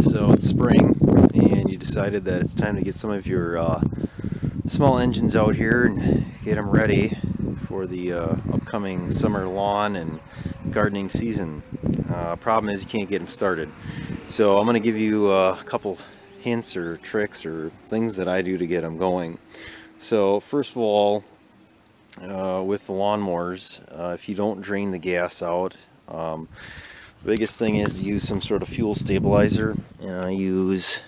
So it's spring and you decided that it's time to get some of your uh, small engines out here and get them ready for the uh, upcoming summer lawn and gardening season. Uh, problem is you can't get them started. So I'm going to give you a couple hints or tricks or things that I do to get them going. So first of all, uh, with the lawnmowers, uh, if you don't drain the gas out, um, the biggest thing is to use some sort of fuel stabilizer. And I use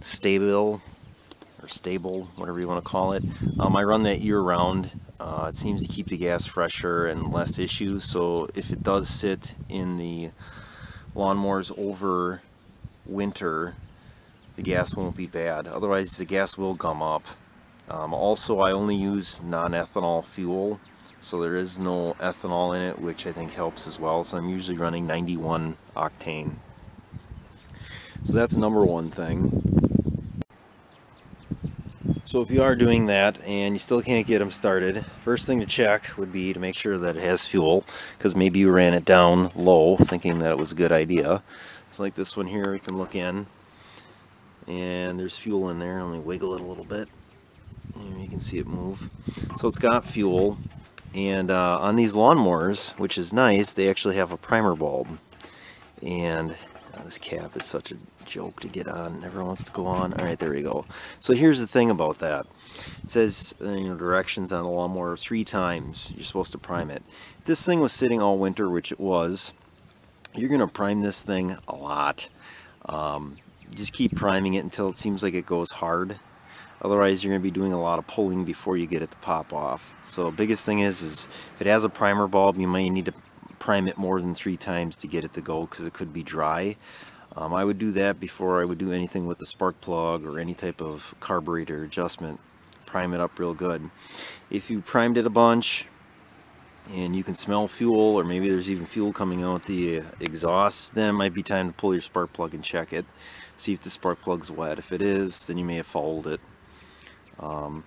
Sta-Bil or Stable, whatever you want to call it. Um, I run that year round. Uh, it seems to keep the gas fresher and less issues. So if it does sit in the lawnmowers over winter, the gas won't be bad. Otherwise, the gas will gum up. Um, also, I only use non-ethanol fuel, so there is no ethanol in it, which I think helps as well. So I'm usually running 91 octane. So that's number one thing. So if you are doing that and you still can't get them started, first thing to check would be to make sure that it has fuel, because maybe you ran it down low thinking that it was a good idea. So like this one here, we can look in, and there's fuel in there. Let me wiggle it a little bit. And you can see it move. So it's got fuel, and uh, on these lawnmowers, which is nice, they actually have a primer bulb. And oh, this cap is such a joke to get on. Never wants to go on. All right, there we go. So here's the thing about that. It says, uh, you know, directions on the lawnmower three times. You're supposed to prime it. If this thing was sitting all winter, which it was, you're going to prime this thing a lot. Um, just keep priming it until it seems like it goes hard. Otherwise, you're going to be doing a lot of pulling before you get it to pop off. So biggest thing is, is if it has a primer bulb, you may need to prime it more than three times to get it to go because it could be dry. Um, I would do that before I would do anything with the spark plug or any type of carburetor adjustment. Prime it up real good. If you primed it a bunch and you can smell fuel or maybe there's even fuel coming out the exhaust, then it might be time to pull your spark plug and check it. See if the spark plug's wet. If it is, then you may have fouled it. Um,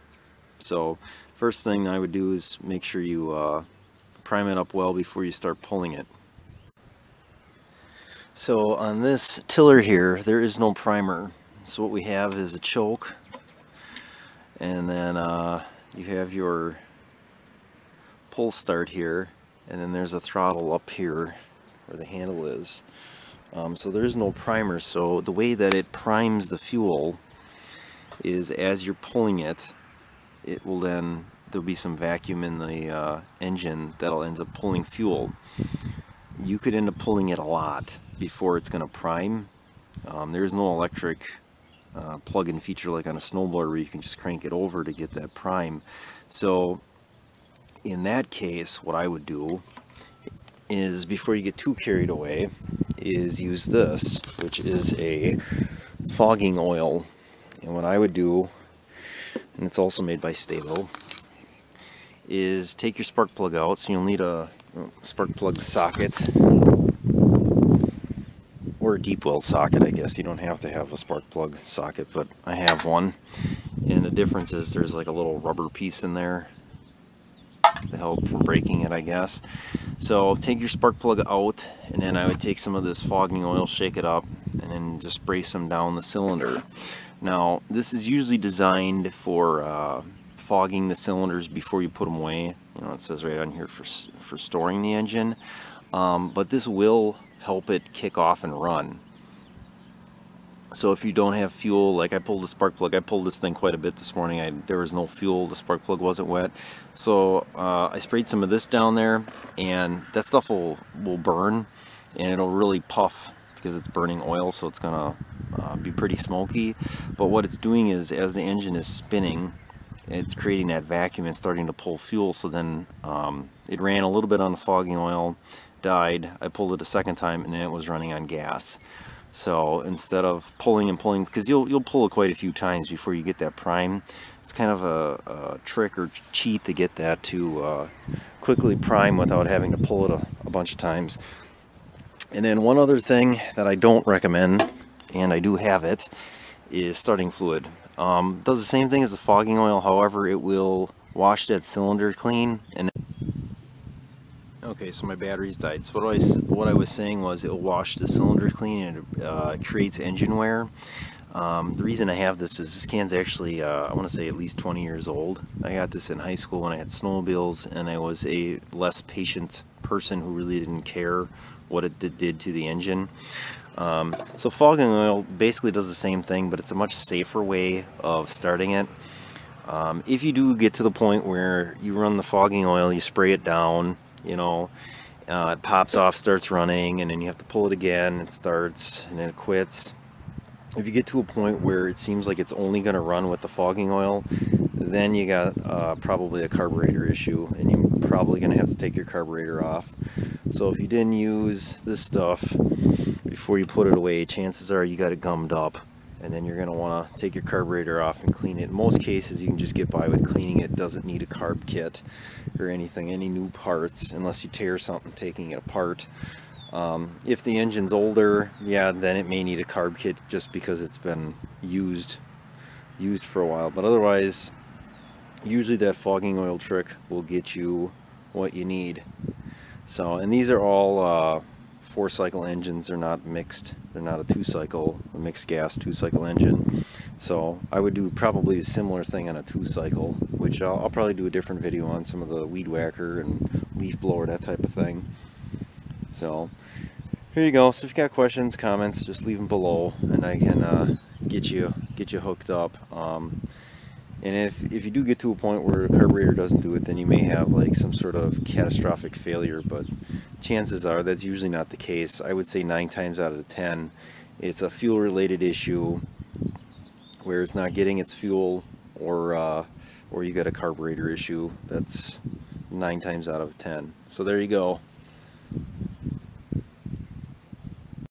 so first thing I would do is make sure you uh, prime it up well before you start pulling it. So on this tiller here, there is no primer. So what we have is a choke, and then uh, you have your pull start here, and then there's a throttle up here where the handle is. Um, so there's no primer, so the way that it primes the fuel is as you're pulling it, it will then, there'll be some vacuum in the uh, engine that'll end up pulling fuel. You could end up pulling it a lot before it's going to prime. Um, there's no electric uh, plug-in feature like on a snowblower where you can just crank it over to get that prime. So in that case, what I would do is before you get too carried away, is use this, which is a fogging oil. And what I would do, and it's also made by Sta-Bil, is take your spark plug out. So you'll need a spark plug socket or a deep well socket I guess. You don't have to have a spark plug socket but I have one. And the difference is there's like a little rubber piece in there to help from breaking it I guess. So take your spark plug out and then I would take some of this fogging oil shake it up and then just spray some down the cylinder now this is usually designed for uh, fogging the cylinders before you put them away you know it says right on here for, for storing the engine um, but this will help it kick off and run. So if you don't have fuel, like I pulled the spark plug, I pulled this thing quite a bit this morning. I, there was no fuel, the spark plug wasn't wet. So uh, I sprayed some of this down there and that stuff will, will burn and it'll really puff because it's burning oil so it's gonna uh, be pretty smoky. But what it's doing is as the engine is spinning, it's creating that vacuum and starting to pull fuel so then um, it ran a little bit on the fogging oil died, I pulled it a second time and then it was running on gas. So instead of pulling and pulling, because you'll, you'll pull it quite a few times before you get that prime, it's kind of a, a trick or cheat to get that to uh, quickly prime without having to pull it a, a bunch of times. And then one other thing that I don't recommend, and I do have it, is starting fluid. Um, does the same thing as the fogging oil, however, it will wash that cylinder clean and Okay, so my batteries died. So what I, what I was saying was it'll wash the cylinder clean and it uh, creates engine wear. Um, the reason I have this is this can's actually, uh, I want to say at least 20 years old. I got this in high school when I had snowmobiles and I was a less patient person who really didn't care what it did, to the engine. Um, so fogging oil basically does the same thing, but it's a much safer way of starting it. Um, if you do get to the point where you run the fogging oil, you spray it down, you know, uh, it pops off, starts running, and then you have to pull it again, it starts, and then it quits. If you get to a point where it seems like it's only going to run with the fogging oil, then you got uh, probably a carburetor issue, and you're probably going to have to take your carburetor off. So if you didn't use this stuff before you put it away, chances are you got it gummed up and then you're going to want to take your carburetor off and clean it. In most cases you can just get by with cleaning it. it doesn't need a carb kit or anything, any new parts unless you tear something taking it apart. Um, if the engine's older, yeah, then it may need a carb kit just because it's been used used for a while. But otherwise, usually that fogging oil trick will get you what you need. So, and these are all uh, four cycle engines. They're not mixed. They're not a two cycle, a mixed gas two cycle engine. So I would do probably a similar thing on a two cycle, which I'll, I'll probably do a different video on some of the weed whacker and leaf blower, that type of thing. So here you go. So if you got questions, comments, just leave them below, and I can uh, get you get you hooked up. Um, and if if you do get to a point where the carburetor doesn't do it, then you may have like some sort of catastrophic failure. But chances are that's usually not the case. I would say nine times out of ten, it's a fuel-related issue where it's not getting its fuel, or uh, or you got a carburetor issue. That's nine times out of ten. So there you go.